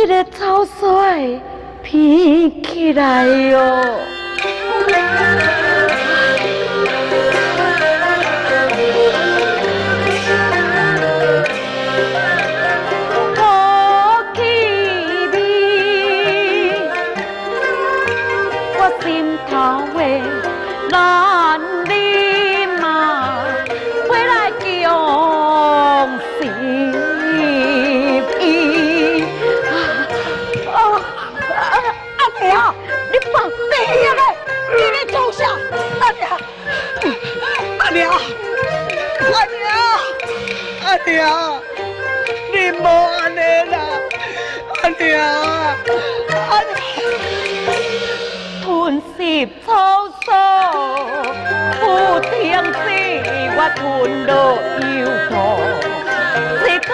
这个草率偏起来哟。娘，你莫安尼啦，阿娘，阿娘，吞食草素，不停止，我吞落油肚，是苦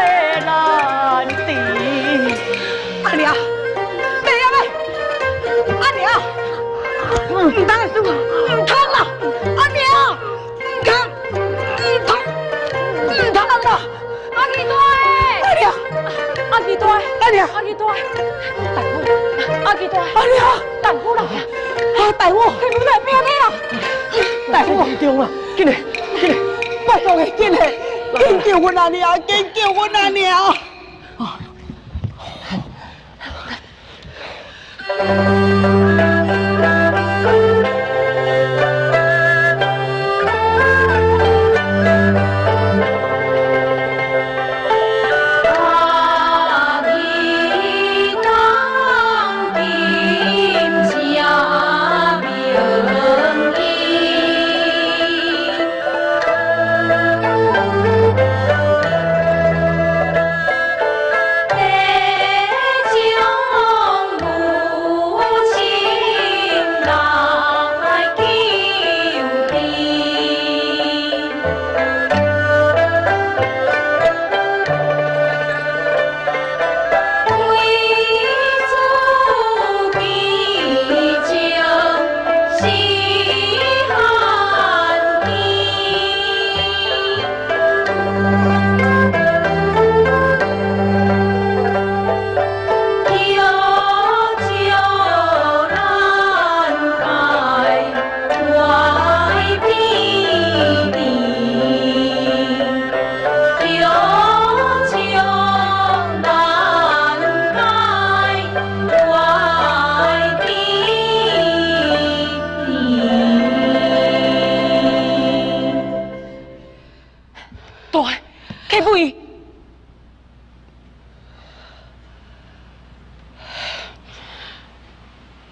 的难治。阿娘，别呀喂，阿娘，唔当输，唔通阿基多，阿娘，阿基多，大夫，阿基多，阿娘，大夫来啊，大夫，大夫来，命你啊！大夫严重啊，紧来，紧来，拜托你，紧嘞，紧救我阿娘，紧救我阿娘！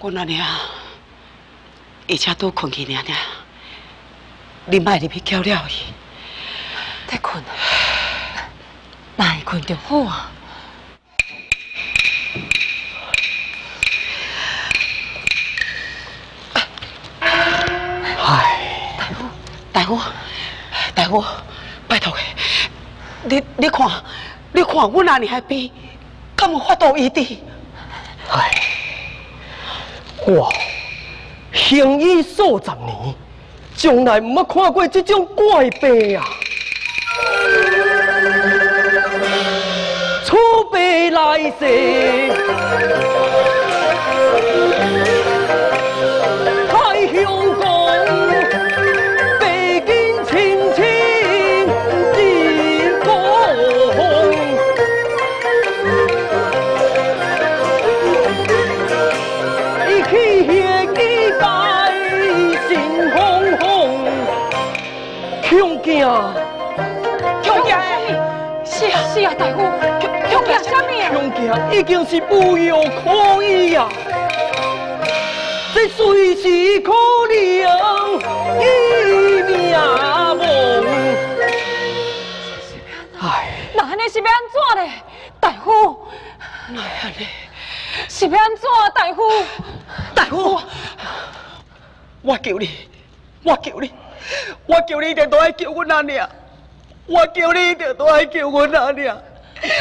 阿娘，而且都困去娘娘，你卖入去叫了伊。再困，哪会困就好啊？唉，大夫，大夫，大夫，拜托你，你你看，你看我那里还比，敢有法度医治？唉。我行医数十年，从来毋捌看过这种怪病啊！储备来时，太香港。已经是无药可医啊！这随时可能一命亡。哎，那安尼是要安怎呢？大夫，那安尼是要安怎？大夫，大夫，我求你，我求你。我叫你一定都爱救我阿娘，我叫你一定都爱救我阿娘，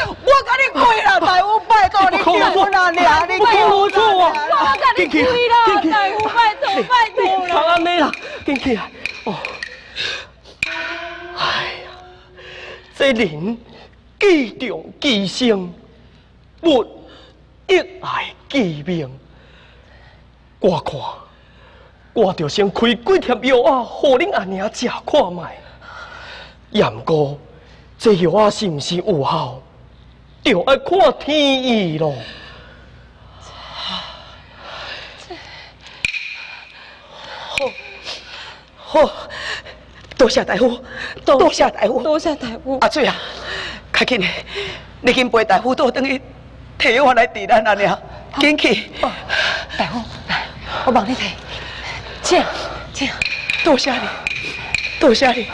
我跟你跪啦，大夫，拜托你救我哪里啊？你救我错啊！我跟你跪了，大夫，拜托拜托了。长安妹啦，进去啊！哦，哎呀，这人既重既生，物一爱记命。我看，我就先开几贴药啊，给恁阿娘吃看卖。验过，这药啊是毋是有效？就要看天意咯。好，好，多谢大夫，多谢大夫，多谢大夫。阿水啊，快紧的，你紧陪大夫倒等于替我来治咱阿娘，紧去。大夫，来，我帮你提，请，请，多谢你，多谢你。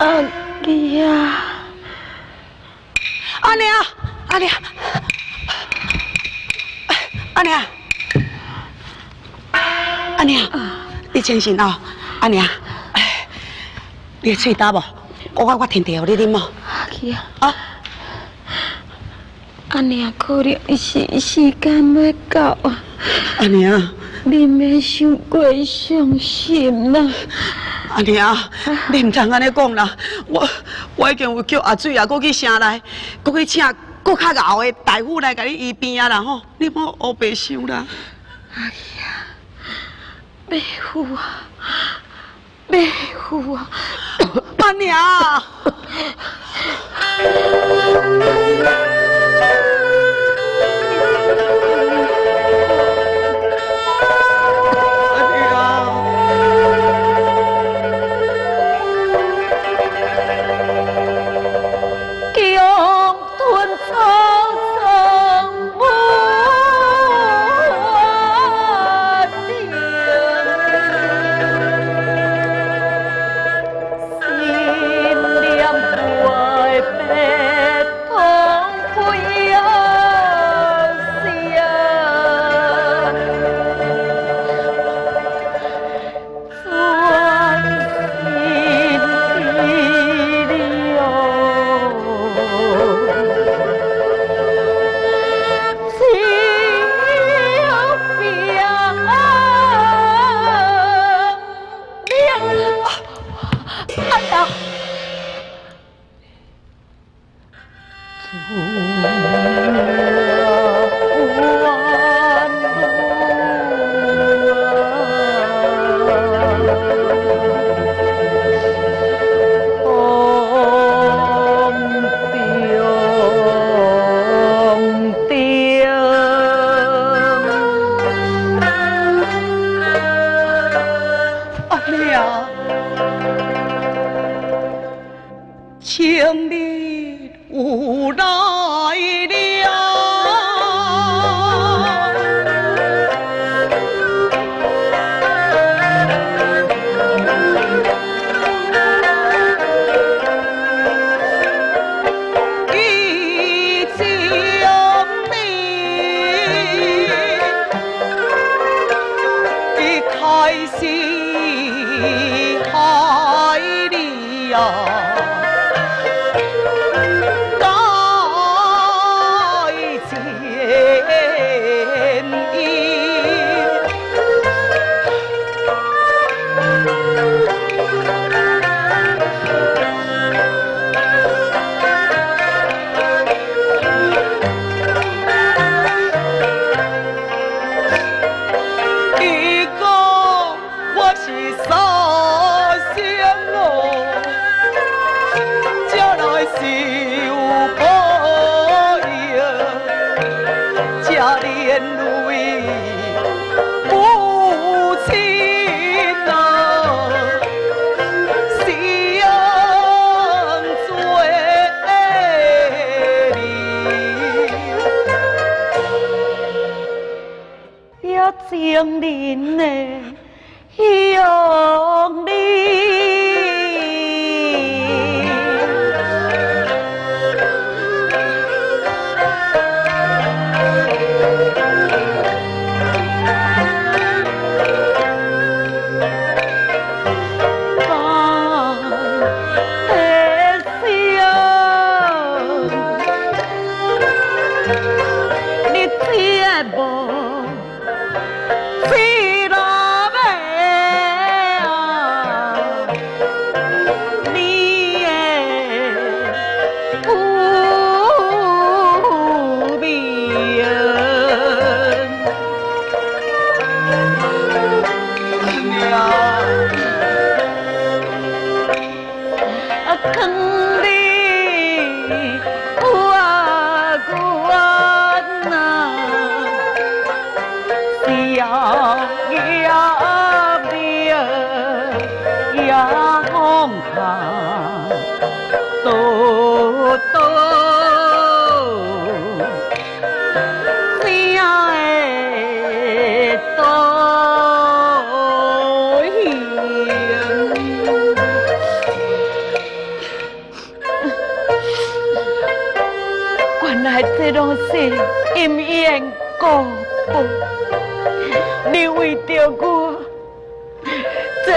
阿娘，阿娘，阿娘，阿娘，阿娘，你清醒哦，阿娘，你嘴打无？我我我停掉你啉哦。去啊！啊，阿娘可能是时间要到啊。阿娘，你免想过伤心啦。阿娘，你唔通安尼讲啦！我我已经有叫阿水啊，过去城内，过去请更较熬的大夫来甲你医病啊啦吼！你莫乌白想啦！阿娘，大夫啊，大夫啊，阿娘。出。小朋友家里有母亲啊心做媒不要讲呢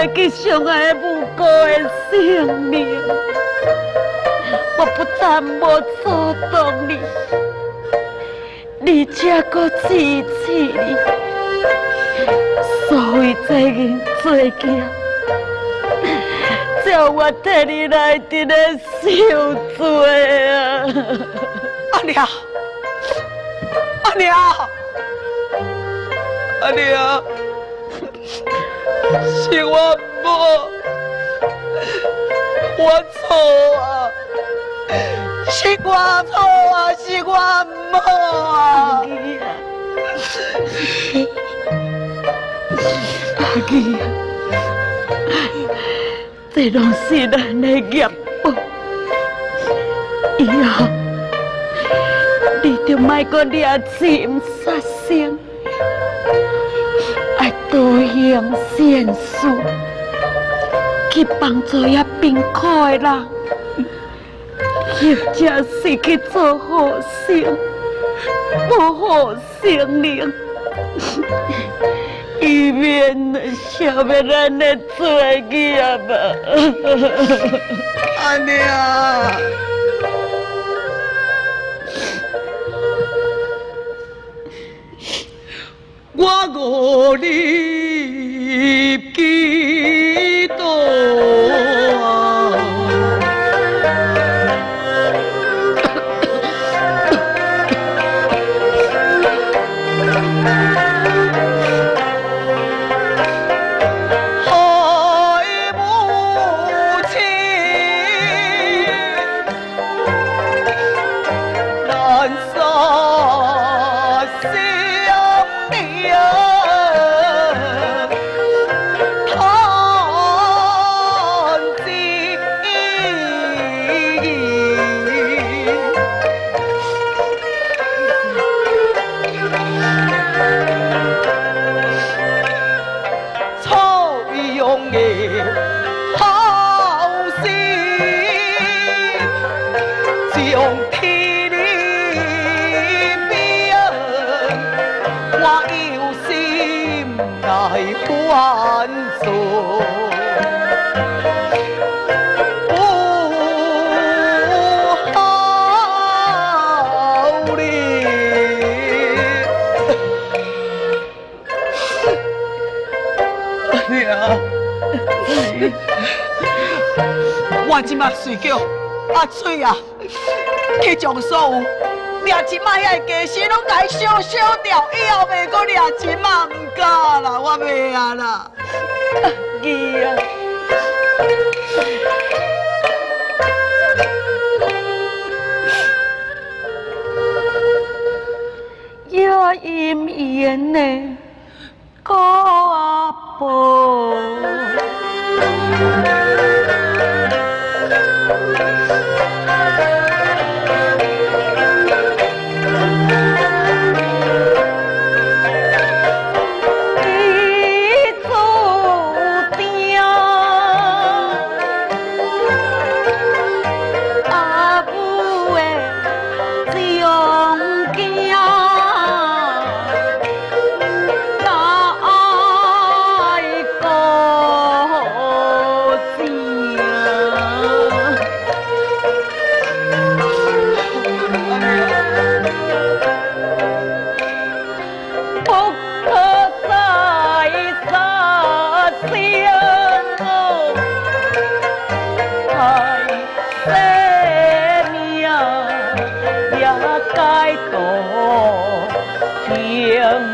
这个上爱无辜的生命，我不但无阻挡你，而且搁支持你，所以这件做件。叫我替你来这个受罪啊！阿娘，阿娘，阿娘，是我母，我错啊，是我错啊，是我母啊！阿基啊！这拢是咱的业报，以后你就莫搁掠钱杀生，多行善事，去帮助遐贫苦的人，或者是去做好事，保护生命。以免消灭咱的罪孽吧，阿娘，我无你几多。我即马睡觉，阿翠啊，去将所有掠钱仔遐个家私拢该烧烧掉，以后袂搁掠钱仔，唔敢啦，我袂啊啦。儿啊，要姻缘呢，哥阿婆。Música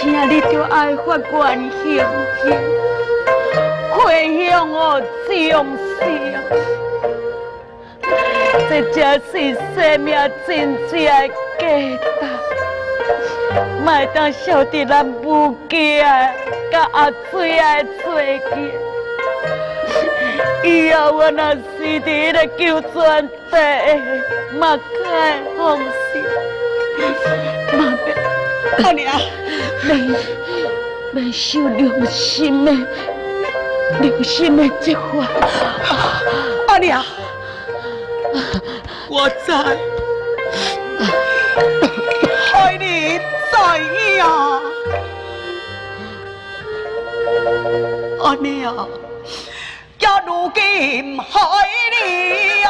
钱，而且你就爱发愿行行，回向我众生，这才是生命真正的价值，莫当小弟咱母家甲阿水爱做见。以后我若死伫咧救转地，莫开放心，莫别阿娘，免免受良心的良心的责罚。阿娘，我知，害你知影，阿娘。家如今害你哟。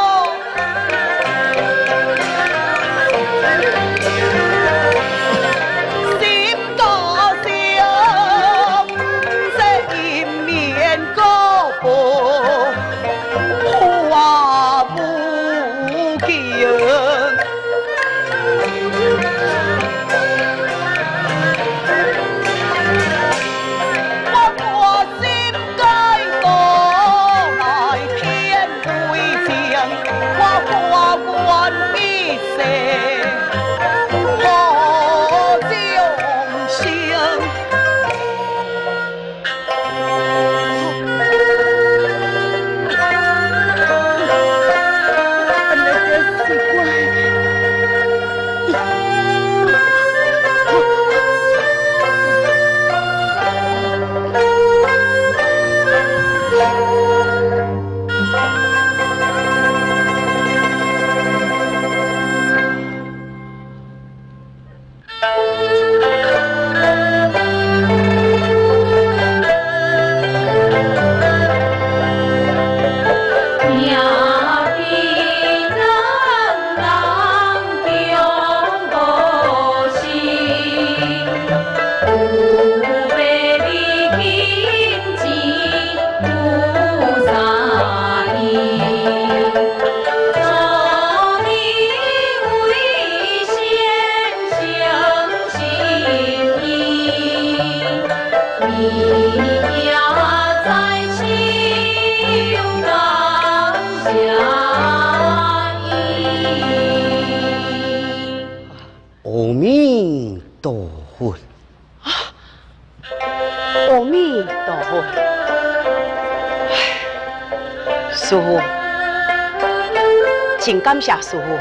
感谢师傅，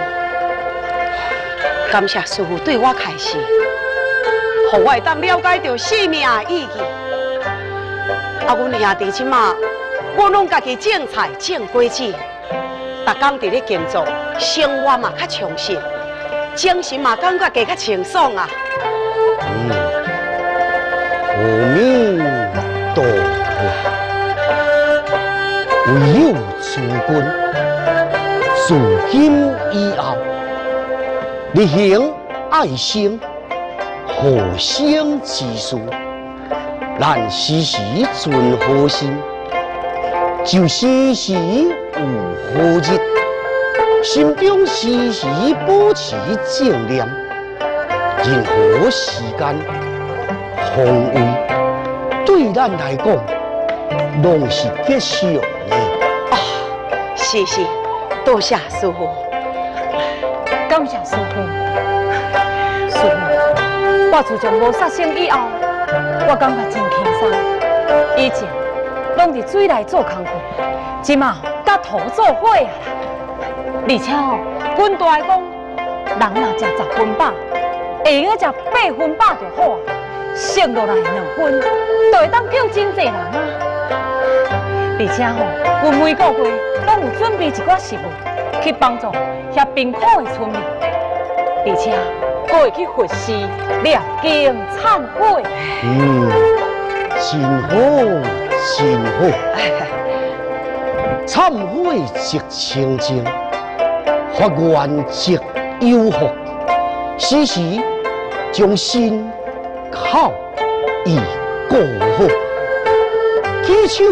感谢师傅对我开示，让我会当了解到生命的意义。啊，阮兄弟即马，我拢家己种菜种果子，逐工伫咧耕作，生活嘛较充实，精神嘛感觉加较清爽啊。嗯，阿弥陀佛。唯有诸君，从今以后，履行爱心、和生之事，咱时时存好心，就时时有好日，心中时时保持正念，任何时间、方位，对咱来讲，拢是吉祥的。啊。谢谢，多谢师傅，感谢师傅。师傅，我自从无杀生以后，我感觉真轻松。以前拢伫水内做工课，即马甲土做伙啊！而且哦，阮大来讲，人若食十分饱，下个食八分饱就好啊。剩落来两分，就会当救真济人啊！而且哦，阮每个月。拢有准备一寡食物去帮助遐贫苦的村民，而且还会去佛寺念经忏悔。嗯，真好，真好。忏悔即清净，发愿即有福，时时将心靠意过好，祈求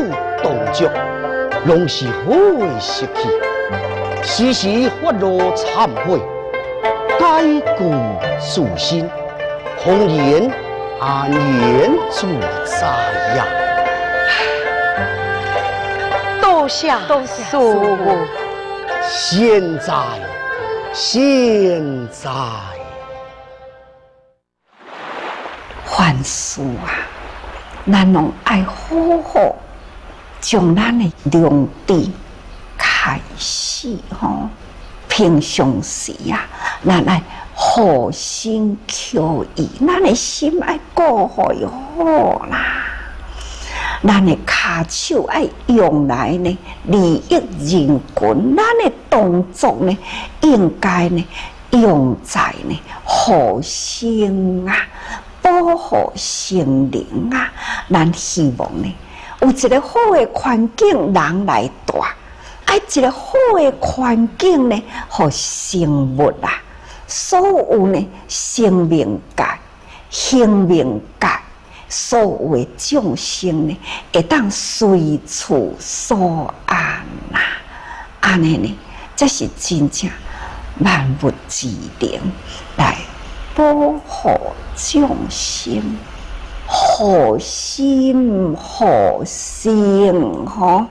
动作。拢是好灰色气，时时发露忏悔，改过自新，逢年啊年自在啊。多谢多谢，现在现在凡事啊，咱拢爱好好。从咱的良知开始吼。平常时啊，咱来好心求义，咱的心爱过好好啦。咱的骹手爱用来呢，利益人群，咱的动作呢，应该呢，用在呢，好心啊，保护心灵啊。咱希望呢，有一个好的环境，人来住，爱一个好的环境呢，和生物啊，所有呢，生命界、生命界。所有的众生呢，会当随处所安呐，安尼呢，这是真正万物之灵来保护众生，好心好心吼，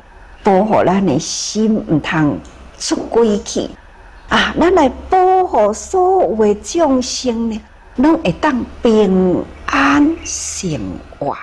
保护咱的心唔通出轨去啊！咱来保护所有的众生呢，拢会当平。安生活。